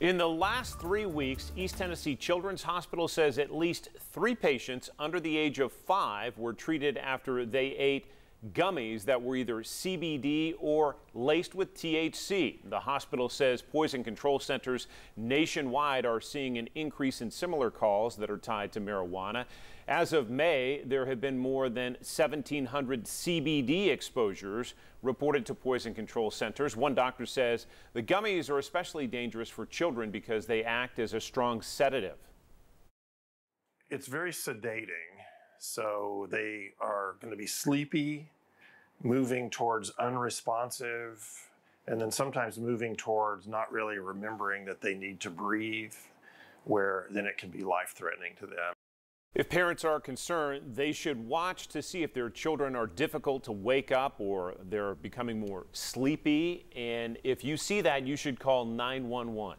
In the last three weeks, East Tennessee Children's Hospital says at least three patients under the age of five were treated after they ate gummies that were either CBD or laced with THC. The hospital says poison control centers nationwide are seeing an increase in similar calls that are tied to marijuana. As of May, there have been more than 1,700 CBD exposures reported to poison control centers. One doctor says the gummies are especially dangerous for children because they act as a strong sedative. It's very sedating. So they are going to be sleepy, moving towards unresponsive, and then sometimes moving towards not really remembering that they need to breathe, where then it can be life threatening to them. If parents are concerned, they should watch to see if their children are difficult to wake up or they're becoming more sleepy. And if you see that, you should call 911.